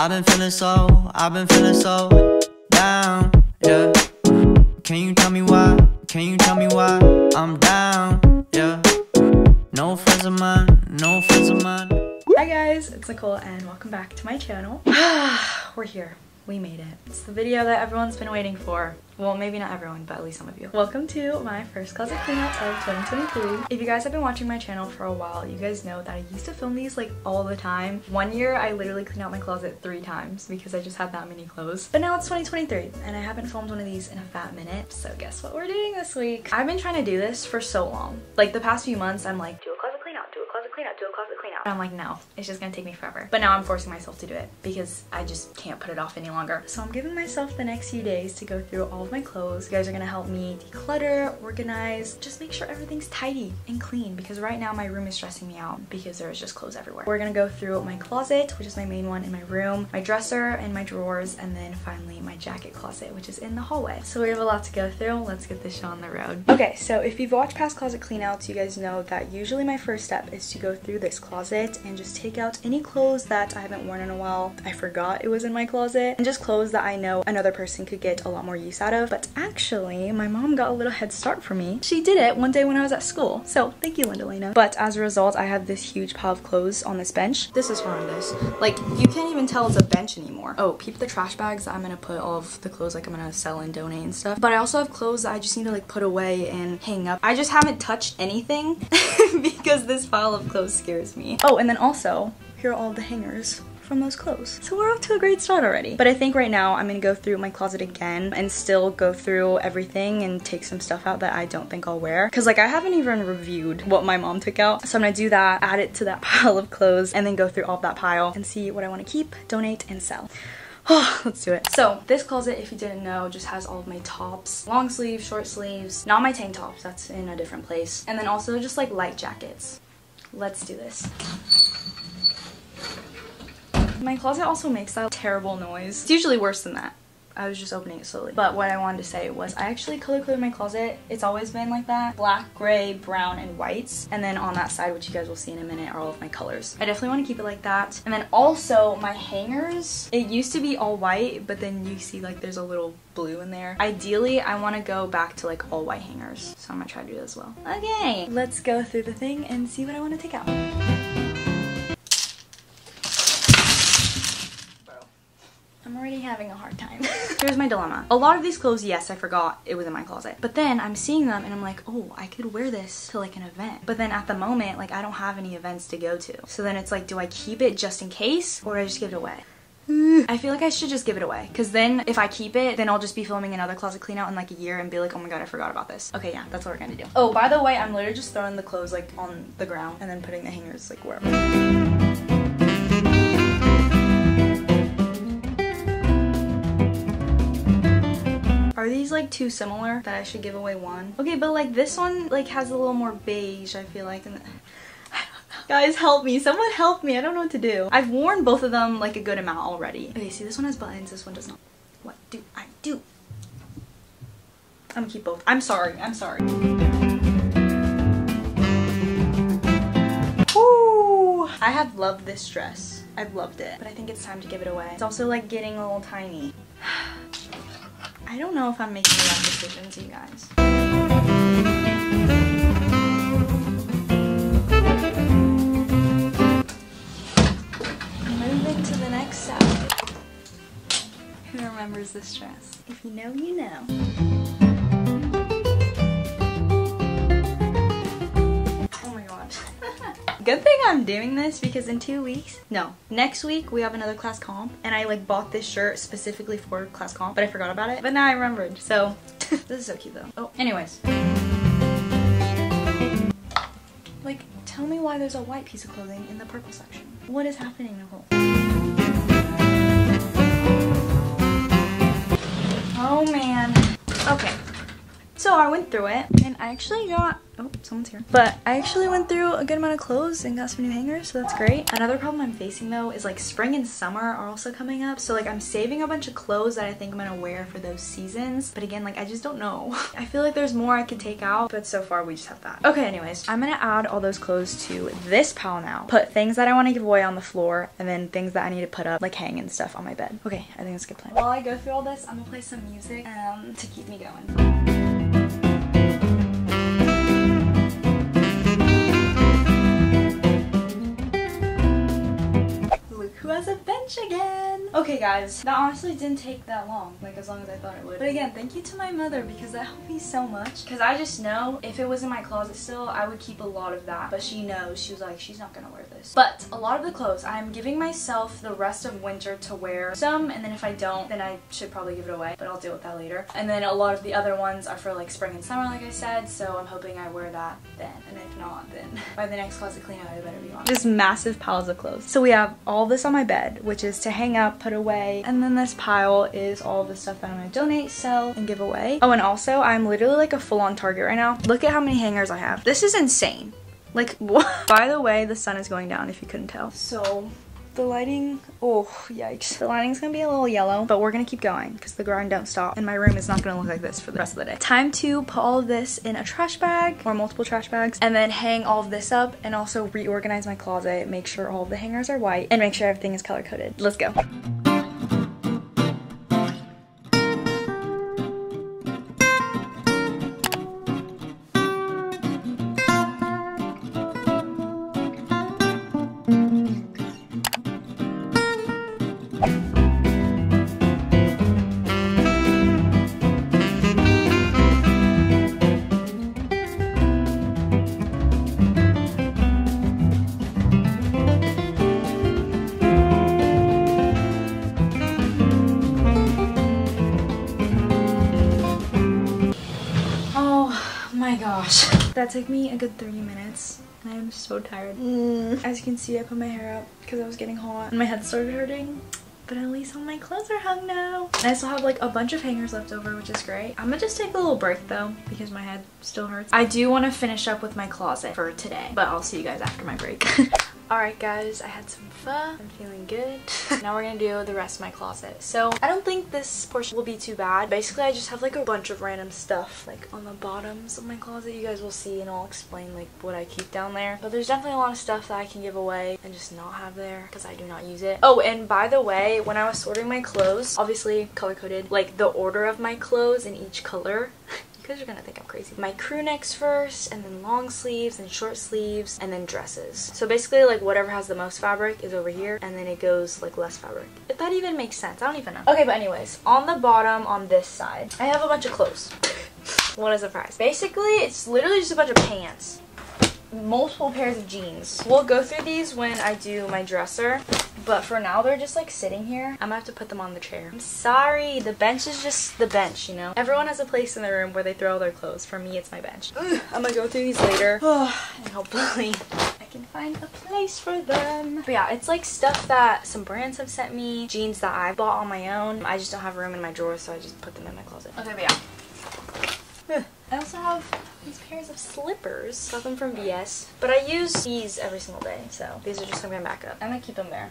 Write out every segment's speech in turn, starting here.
I've been feeling so, I've been feeling so down, yeah. Can you tell me why? Can you tell me why I'm down, yeah? No friends of mine, no friends of mine. Hi guys, it's Nicole and welcome back to my channel. We're here. We made it. It's the video that everyone's been waiting for. Well, maybe not everyone, but at least some of you. Welcome to my first closet cleanout of 2023. If you guys have been watching my channel for a while, you guys know that I used to film these like all the time. One year, I literally cleaned out my closet three times because I just had that many clothes. But now it's 2023 and I haven't filmed one of these in a fat minute. So guess what we're doing this week? I've been trying to do this for so long. Like the past few months, I'm like, do a closet clean out, do a closet clean out. I'm like, no, it's just gonna take me forever. But now I'm forcing myself to do it because I just can't put it off any longer. So I'm giving myself the next few days to go through all of my clothes. You guys are gonna help me declutter, organize, just make sure everything's tidy and clean because right now my room is stressing me out because there's just clothes everywhere. We're gonna go through my closet, which is my main one in my room, my dresser and my drawers, and then finally my jacket closet, which is in the hallway. So we have a lot to go through. Let's get this show on the road. Okay, so if you've watched past closet cleanouts, you guys know that usually my first step is to go through this closet and just take out any clothes that I haven't worn in a while. I forgot it was in my closet and just clothes that I know another person could get a lot more use out of. But actually, my mom got a little head start for me. She did it one day when I was at school. So thank you, Linda Laeno. But as a result, I have this huge pile of clothes on this bench. This is horrendous. Like, you can't even tell it's a bench anymore. Oh, peep the trash bags I'm gonna put all of the clothes like I'm gonna sell and donate and stuff. But I also have clothes that I just need to like put away and hang up. I just haven't touched anything because this pile of clothes scares me. Oh, and then also, here are all the hangers from those clothes. So we're off to a great start already. But I think right now I'm gonna go through my closet again and still go through everything and take some stuff out that I don't think I'll wear. Cause like I haven't even reviewed what my mom took out. So I'm gonna do that, add it to that pile of clothes and then go through all that pile and see what I wanna keep, donate, and sell. Oh, let's do it. So this closet, if you didn't know, just has all of my tops. Long sleeves, short sleeves, not my tank tops, that's in a different place. And then also just like light jackets. Let's do this. My closet also makes that terrible noise. It's usually worse than that. I was just opening it slowly. But what I wanted to say was I actually color coded my closet. It's always been like that. Black, gray, brown, and whites. And then on that side, which you guys will see in a minute, are all of my colors. I definitely want to keep it like that. And then also my hangers, it used to be all white, but then you see like there's a little blue in there. Ideally, I want to go back to like all white hangers. So I'm gonna try to do that as well. Okay, let's go through the thing and see what I want to take out. I'm already having a hard time. Here's my dilemma. A lot of these clothes, yes, I forgot it was in my closet. But then I'm seeing them and I'm like, oh, I could wear this to like an event. But then at the moment, like I don't have any events to go to. So then it's like, do I keep it just in case or do I just give it away? I feel like I should just give it away because then if I keep it then I'll just be filming another closet clean out in like a year and be like oh my god I forgot about this. Okay yeah that's what we're gonna do. Oh by the way I'm literally just throwing the clothes like on the ground and then putting the hangers like wherever. Are these like too similar that I should give away one? Okay, but like this one like has a little more beige I feel like. Guys, help me. Someone help me. I don't know what to do. I've worn both of them like a good amount already. Okay, see this one has buttons, this one does not. What do I do? I'm gonna keep both. I'm sorry. I'm sorry. Woo! I have loved this dress. I've loved it. But I think it's time to give it away. It's also like getting a little tiny. I don't know if I'm making the right decisions, you guys. Moving to the next step. Who remembers this dress? If you know, you know. Good thing I'm doing this because in two weeks, no, next week we have another class comp and I like bought this shirt specifically for class comp, but I forgot about it. But now I remembered, so this is so cute though. Oh, anyways. Like, tell me why there's a white piece of clothing in the purple section. What is happening, Nicole? Oh man. Okay. So I went through it and I actually got Oh, someone's here. But I actually went through a good amount of clothes and got some new hangers, so that's great. Another problem I'm facing though is like spring and summer are also coming up. So like I'm saving a bunch of clothes that I think I'm gonna wear for those seasons. But again, like I just don't know. I feel like there's more I could take out, but so far we just have that. Okay, anyways, I'm gonna add all those clothes to this pile now. Put things that I wanna give away on the floor and then things that I need to put up, like hang and stuff on my bed. Okay, I think that's a good plan. While I go through all this, I'm gonna play some music um, to keep me going. Again. Okay guys, that honestly didn't take that long, like as long as I thought it would. But again, thank you to my mother because that helped me so much. Because I just know if it was in my closet still, I would keep a lot of that. But she knows, she was like, she's not gonna wear this. But a lot of the clothes, I'm giving myself the rest of winter to wear some, and then if I don't, then I should probably give it away, but I'll deal with that later. And then a lot of the other ones are for like spring and summer, like I said, so I'm hoping I wear that then. And if not, then by the next closet clean out, I better be on. Just massive piles of clothes. So we have all this on my bed, which is to hang up, put away. And then this pile is all the stuff that I'm gonna donate, sell, and give away. Oh, and also I'm literally like a full-on Target right now. Look at how many hangers I have. This is insane. Like, what? By the way, the sun is going down if you couldn't tell. So the lighting, oh, yikes. The lighting's gonna be a little yellow, but we're gonna keep going because the grind don't stop. And my room is not gonna look like this for the rest of the day. Time to put all of this in a trash bag or multiple trash bags and then hang all of this up and also reorganize my closet, make sure all the hangers are white and make sure everything is color coded. Let's go. That took me a good 30 minutes. And I am so tired. Mm. As you can see, I put my hair up because I was getting hot and my head started hurting. But at least all my clothes are hung now. And I still have like a bunch of hangers left over, which is great. I'm gonna just take a little break though because my head still hurts. I do want to finish up with my closet for today, but I'll see you guys after my break. Alright guys, I had some fun. I'm feeling good. now we're gonna do the rest of my closet. So I don't think this portion will be too bad. Basically, I just have like a bunch of random stuff like on the bottoms of my closet. You guys will see and I'll explain like what I keep down there. But there's definitely a lot of stuff that I can give away and just not have there because I do not use it. Oh, and by the way, when I was sorting my clothes, obviously color coded, like the order of my clothes in each color guys are gonna think I'm crazy. My crew necks first, and then long sleeves, and short sleeves, and then dresses. So basically, like, whatever has the most fabric is over here, and then it goes, like, less fabric. If that even makes sense, I don't even know. Okay, but anyways, on the bottom, on this side, I have a bunch of clothes. what a surprise. Basically, it's literally just a bunch of pants multiple pairs of jeans. We'll go through these when I do my dresser, but for now they're just like sitting here. I'm gonna have to put them on the chair. I'm sorry, the bench is just the bench, you know? Everyone has a place in their room where they throw all their clothes. For me, it's my bench. Ugh, I'm gonna go through these later, and hopefully I can find a place for them. But yeah, it's like stuff that some brands have sent me, jeans that I bought on my own. I just don't have room in my drawers, so I just put them in my closet. Okay, but yeah. I also have these pairs of slippers. Got them from VS. But I use these every single day, so these are just gonna be my backup. I'm gonna keep them there.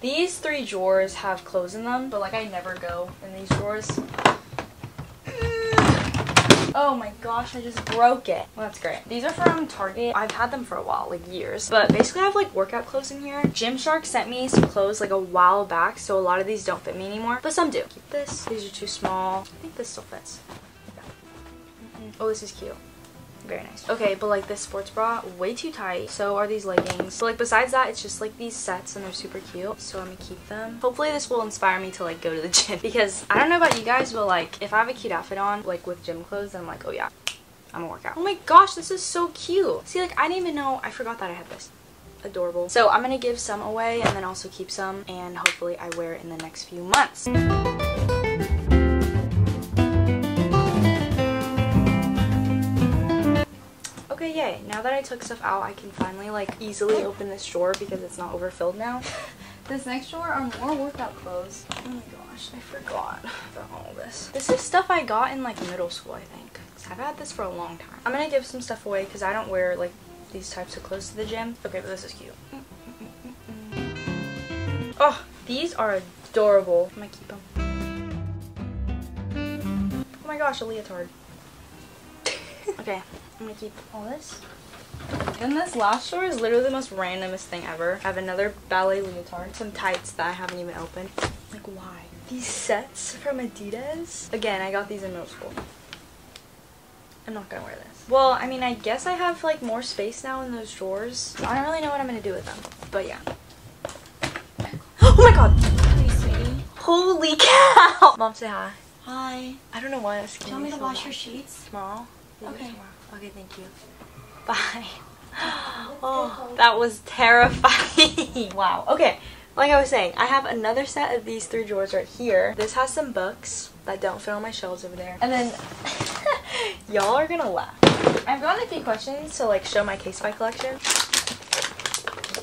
These three drawers have clothes in them, but like I never go in these drawers. Mm. Oh my gosh, I just broke it. Well, that's great. These are from Target. I've had them for a while, like years. But basically I have like workout clothes in here. Gymshark sent me some clothes like a while back, so a lot of these don't fit me anymore. But some do. Keep this. These are too small. I think this still fits. Oh, this is cute. Very nice. Okay, but like this sports bra, way too tight. So are these leggings. So like besides that, it's just like these sets and they're super cute. So I'm gonna keep them. Hopefully this will inspire me to like go to the gym. Because I don't know about you guys, but like if I have a cute outfit on, like with gym clothes, then I'm like, oh yeah, I'm gonna work out. Oh my gosh, this is so cute. See, like I didn't even know, I forgot that I had this adorable. So I'm gonna give some away and then also keep some and hopefully I wear it in the next few months. Okay, yay. Now that I took stuff out, I can finally like easily open this drawer because it's not overfilled now. this next drawer are more workout clothes. Oh my gosh, I forgot about all this. This is stuff I got in like middle school, I think. I've had this for a long time. I'm gonna give some stuff away because I don't wear like these types of clothes to the gym. Okay, but this is cute. Oh, these are adorable. I'm gonna keep them. Oh my gosh, a leotard. Okay, I'm gonna keep all this. And this last drawer is literally the most randomest thing ever. I have another ballet leotard, some tights that I haven't even opened. Like, why? These sets from Adidas. Again, I got these in middle school. I'm not gonna wear this. Well, I mean, I guess I have like more space now in those drawers. I don't really know what I'm gonna do with them, but yeah. Oh my god! Hey, sweetie. Holy cow! Mom, say hi. Hi. I don't know why I was Do you want me to wash your sheets? Tomorrow? Okay. Okay, thank you. Bye. Oh, that was terrifying. wow. Okay, like I was saying, I have another set of these three drawers right here. This has some books that don't fit on my shelves over there. And then, y'all are gonna laugh. I've gotten a few questions to like show my Casetify collection.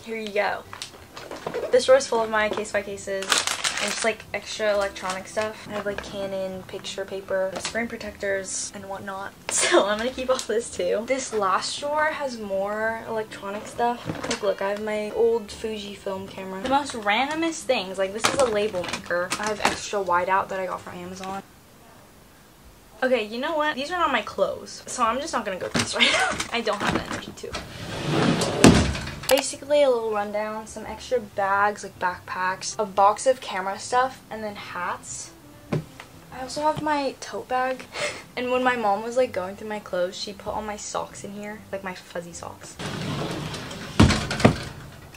Here you go. This drawer is full of my Casetify cases and just like extra electronic stuff. I have like Canon picture paper, screen protectors, and whatnot. So I'm gonna keep all this too. This last drawer has more electronic stuff. Like look, I have my old Fujifilm camera. The most randomest things, like this is a label maker. I have extra whiteout that I got from Amazon. Okay, you know what? These are not my clothes, so I'm just not gonna go through this right now. I don't have the energy to. Basically, a little rundown, some extra bags, like backpacks, a box of camera stuff, and then hats. I also have my tote bag. And when my mom was like going through my clothes, she put all my socks in here, like my fuzzy socks.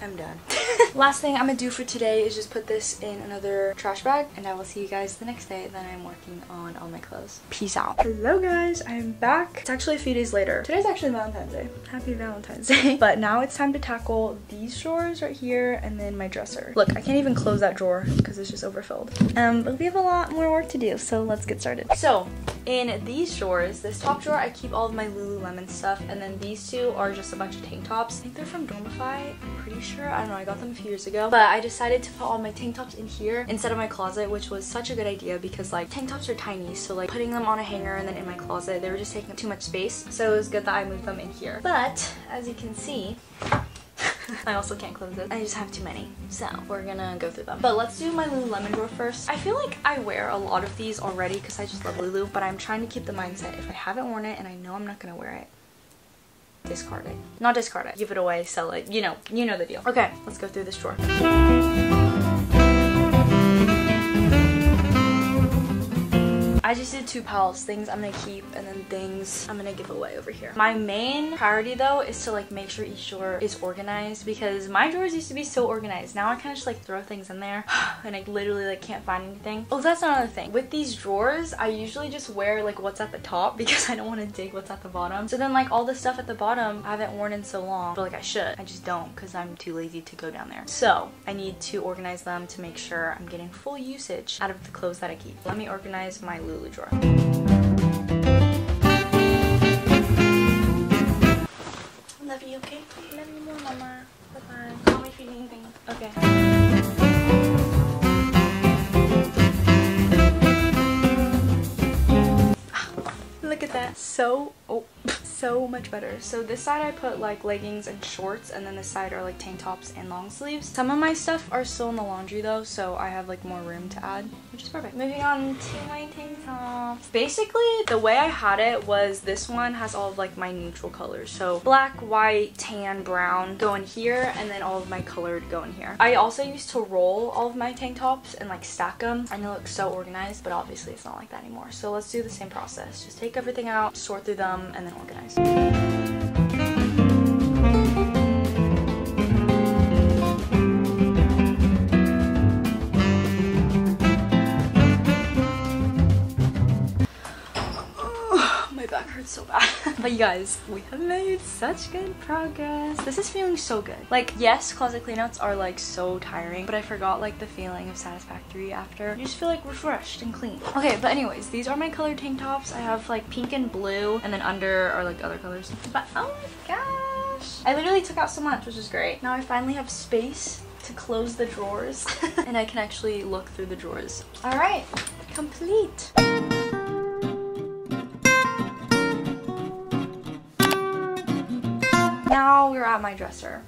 I'm done. Last thing I'm gonna do for today is just put this in another trash bag and I will see you guys the next day that I'm working on all my clothes. Peace out. Hello guys, I'm back. It's actually a few days later. Today's actually Valentine's Day. Happy Valentine's Day. but now it's time to tackle these drawers right here and then my dresser. Look, I can't even close that drawer because it's just overfilled. Um, but we have a lot more work to do, so let's get started. So, in these drawers, this top drawer, I keep all of my Lululemon stuff, and then these two are just a bunch of tank tops. I think they're from Dormify, I'm pretty sure. I don't know, I got them a few years ago. But I decided to put all my tank tops in here instead of my closet, which was such a good idea because like tank tops are tiny, so like putting them on a hanger and then in my closet, they were just taking up too much space. So it was good that I moved them in here. But, as you can see, I also can't close it. I just have too many. So we're gonna go through them. But let's do my Lululemon drawer first. I feel like I wear a lot of these already because I just love Lulu, but I'm trying to keep the mindset if I haven't worn it and I know I'm not gonna wear it, discard it. Not discard it. Give it away, sell it. You know, you know the deal. Okay, let's go through this drawer. I just did two piles, things I'm gonna keep and then things I'm gonna give away over here. My main priority though is to like make sure each drawer is organized because my drawers used to be so organized. Now I kind of just like throw things in there and I literally like can't find anything. Oh, that's another thing. With these drawers, I usually just wear like what's at the top because I don't want to dig what's at the bottom. So then like all the stuff at the bottom I haven't worn in so long, but like I should. I just don't because I'm too lazy to go down there. So I need to organize them to make sure I'm getting full usage out of the clothes that I keep. Let me organize my Lulu drawer. Love you, okay? Love you more, mama. Bye-bye. Call me if you need anything. Okay. Ah, look at that. So, oh, so much better. So this side I put like leggings and shorts and then this side are like tank tops and long sleeves. Some of my stuff are still in the laundry though, so I have like more room to add, which is perfect. Moving on to my tank tops. Basically, the way I had it was this one has all of like my neutral colors. So black, white, tan, brown go in here and then all of my colored go in here. I also used to roll all of my tank tops and like stack them and it looks so organized, but obviously it's not like that anymore. So let's do the same process. Just take everything out, sort through them, and then organize. My but you guys, we have made such good progress. This is feeling so good. Like, yes, closet cleanouts are like so tiring, but I forgot like the feeling of satisfactory after. You just feel like refreshed and clean. Okay, but anyways, these are my colored tank tops. I have like pink and blue, and then under are like other colors. But oh my gosh. I literally took out so much, which is great. Now I finally have space to close the drawers and I can actually look through the drawers. All right, complete. Now we're at my dresser.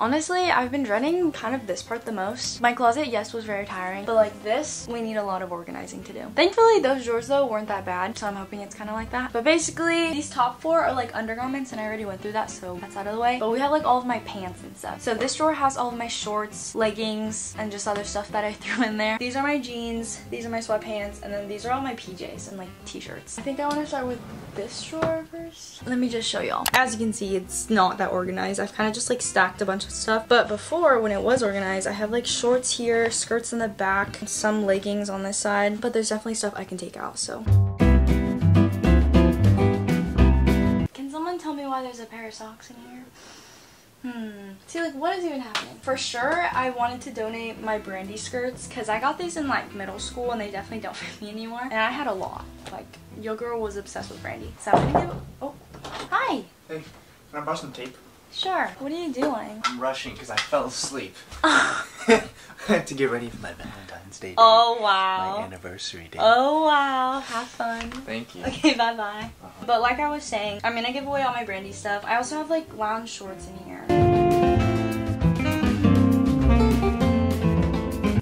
Honestly, I've been dreading kind of this part the most. My closet, yes, was very tiring, but like this, we need a lot of organizing to do. Thankfully, those drawers though weren't that bad, so I'm hoping it's kind of like that. But basically, these top four are like undergarments, and I already went through that, so that's out of the way. But we have like all of my pants and stuff. So this drawer has all of my shorts, leggings, and just other stuff that I threw in there. These are my jeans, these are my sweatpants, and then these are all my PJs and like t-shirts. I think I want to start with this drawer first. Let me just show y'all. As you can see, it's not that organized. I've kind of just like stacked a bunch of stuff. But before, when it was organized, I have like shorts here, skirts in the back, some leggings on this side. But there's definitely stuff I can take out, so. Can someone tell me why there's a pair of socks in here? Hmm. See, like, what is even happening? For sure, I wanted to donate my Brandy skirts because I got these in, like, middle school and they definitely don't fit me anymore. And I had a lot. Like, your girl was obsessed with Brandy. So I'm gonna give... Oh. Hi. Hey, can I borrow some tape? Sure. What are you doing? I'm rushing because I fell asleep. I have to get ready for my Valentine's Day. Oh, wow. My anniversary day. Oh, wow. Have fun. Thank you. Okay, bye-bye. Uh-huh. But like I was saying, I'm gonna give away all my Brandy stuff. I also have, like, lounge shorts in here.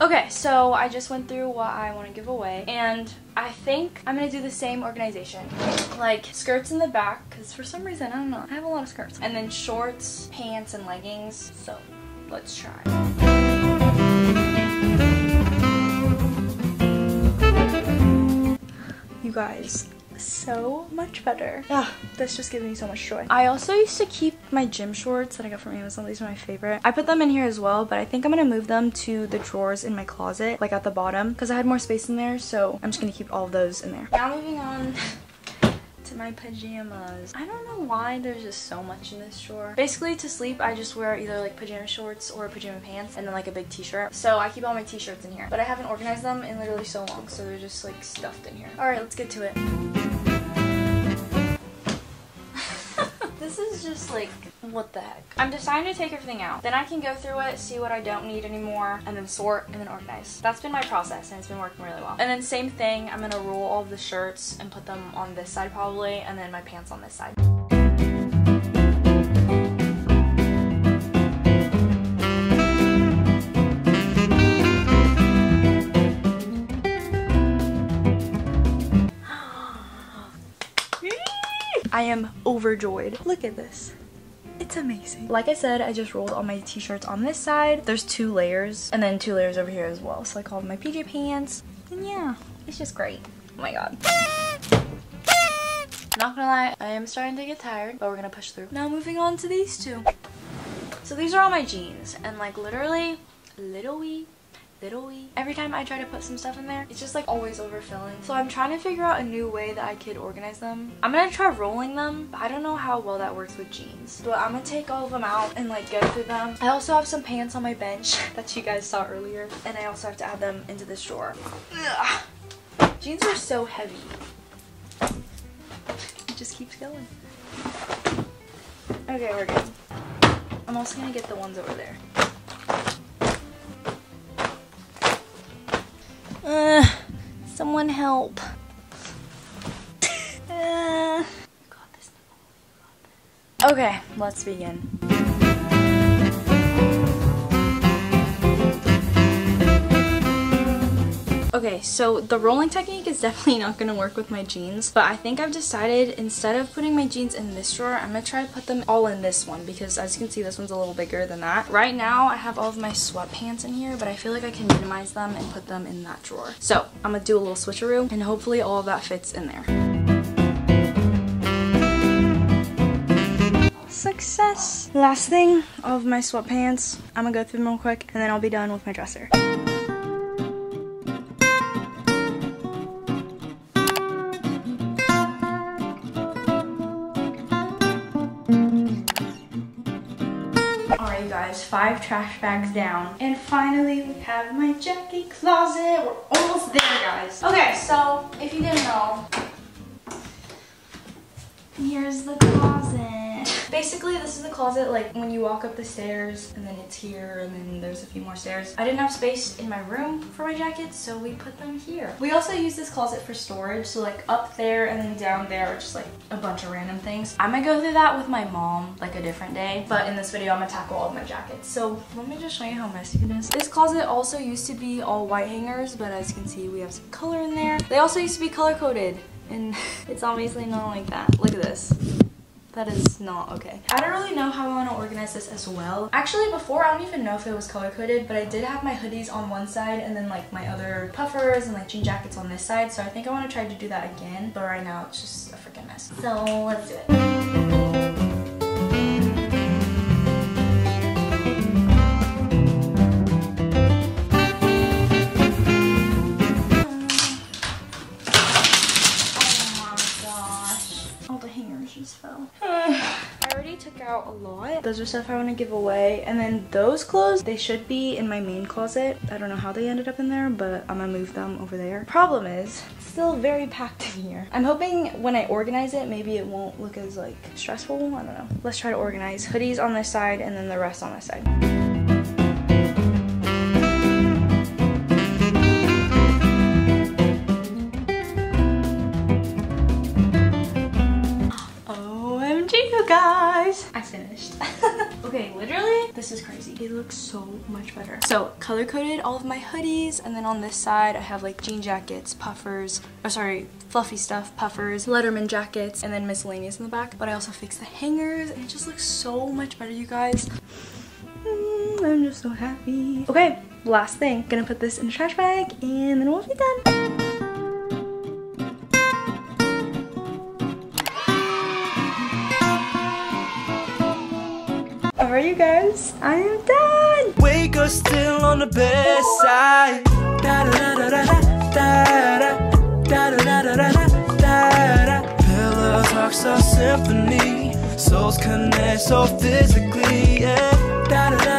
Okay, so I just went through what I want to give away, and I think I'm gonna do the same organization. Like skirts in the back, because for some reason, I don't know, I have a lot of skirts. And then shorts, pants, and leggings. So let's try. You guys, so much better. Ah, this just gives me so much joy. I also used to keep my gym shorts that I got from Amazon. These are my favorite. I put them in here as well, but I think I'm gonna move them to the drawers in my closet, like at the bottom, because I had more space in there, so I'm just gonna keep all of those in there. Now moving on to my pajamas. I don't know why there's just so much in this drawer. Basically, to sleep, I just wear either like pajama shorts or pajama pants and then like a big t-shirt. So I keep all my t-shirts in here, but I haven't organized them in literally so long, so they're just like stuffed in here. All right, let's get to it. Just like, what the heck? I'm deciding to take everything out. Then I can go through it, see what I don't need anymore, and then sort and then organize. That's been my process and it's been working really well. And then same thing, I'm gonna roll all the shirts and put them on this side probably, and then my pants on this side. I am overjoyed. Look at this. It's amazing. Like I said, I just rolled all my t-shirts on this side. There's two layers and then two layers over here as well. So I called my PJ pants. And yeah, it's just great. Oh my god. Not gonna lie, I am starting to get tired, but we're gonna push through. Now moving on to these two. So these are all my jeans and like literally little wee wee. Every time I try to put some stuff in there, it's just like always overfilling. So I'm trying to figure out a new way that I could organize them. I'm gonna try rolling them, I don't know how well that works with jeans. But I'm gonna take all of them out and like go through them. I also have some pants on my bench that you guys saw earlier. And I also have to add them into this drawer. Ugh. Jeans are so heavy. It just keeps going. Okay, we're good. I'm also gonna get the ones over there. Uh, someone help. Uh, okay, let's begin. Okay, so the rolling technique is definitely not going to work with my jeans, but I think I've decided instead of putting my jeans in this drawer, I'm going to try to put them all in this one because as you can see, this one's a little bigger than that. Right now, I have all of my sweatpants in here, but I feel like I can minimize them and put them in that drawer. So I'm going to do a little switcheroo and hopefully all of that fits in there. Success! Last thing, of my sweatpants. I'm to go through them real quick and then I'll be done with my dresser. Five trash bags down. And finally, we have my jacket closet. We're almost there, guys. Okay, so if you didn't know, here's the closet. Basically this is the closet like when you walk up the stairs and then it's here and then there's a few more stairs. I didn't have space in my room for my jackets so we put them here. We also use this closet for storage so like up there and then down there are just like a bunch of random things. I'm gonna go through that with my mom like a different day but in this video I'm gonna tackle all of my jackets. So let me just show you how messy it is. This closet also used to be all white hangers but as you can see we have some color in there. They also used to be color coded and it's obviously not like that. Look at this. That is not okay. I don't really know how I want to organize this as well. Actually, before, I don't even know if it was color-coded, but I did have my hoodies on one side and then like my other puffers and like jean jackets on this side. So I think I want to try to do that again, but right now it's just a freaking mess. So let's do it. Those are stuff I want to give away. And then those clothes, they should be in my main closet. I don't know how they ended up in there, but I'm gonna move them over there. Problem is, it's still very packed in here. I'm hoping when I organize it, maybe it won't look as like stressful. I don't know. Let's try to organize hoodies on this side and then the rest on this side. OMG you guys. I finished. Okay, literally, this is crazy. It looks so much better. So, color coded all of my hoodies, and then on this side, I have like jean jackets, puffers, or sorry, fluffy stuff, puffers, Letterman jackets, and then miscellaneous in the back. But I also fixed the hangers, and it just looks so much better, you guys. Mm, I'm just so happy. Okay, last thing. Gonna put this in a trash bag, and then we'll be done. Alright you guys, I am done! Wake up still on the best side. Da da da da da da da da da da da da. Pillow talks a symphony. Souls connect so physically. Yeah. Da da da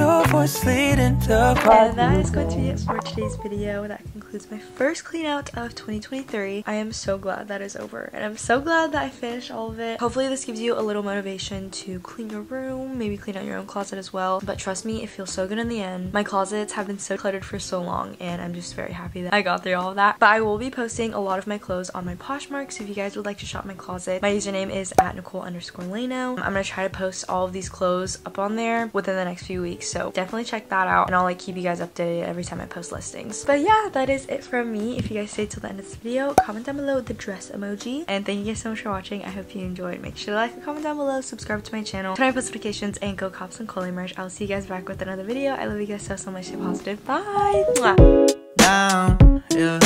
Your voice leading the And that is going to be it for today's video. That concludes my first clean out of 2023. I am so glad that is over. And I'm so glad that I finished all of it. Hopefully this gives you a little motivation to clean your room, maybe clean out your own closet as well. But trust me, it feels so good in the end. My closets have been so cluttered for so long and I'm just very happy that I got through all of that. But I will be posting a lot of my clothes on my Poshmark. So if you guys would like to shop my closet, my username is at Nicole underscore Laeno. I'm to try to post all of these clothes up on there within the next few weeks. So definitely check that out and I'll like keep you guys updated every time I post listings. But yeah, that is it from me. If you guys stay till the end of this video, comment down below the dress emoji. And thank you guys so much for watching. I hope you enjoyed. Make sure to like and comment down below, subscribe to my channel, turn on post notifications, and go cop some Colie merch. I'll see you guys back with another video. I love you guys so, so much. Stay positive. Bye! Down, yeah.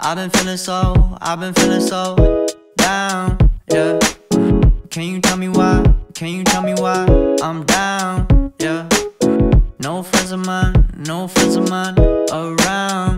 I've been feeling so, I've been feeling so down, yeah. Can you tell me why? Can you tell me why I'm down? Yeah. No friends of mine, no friends of mine around.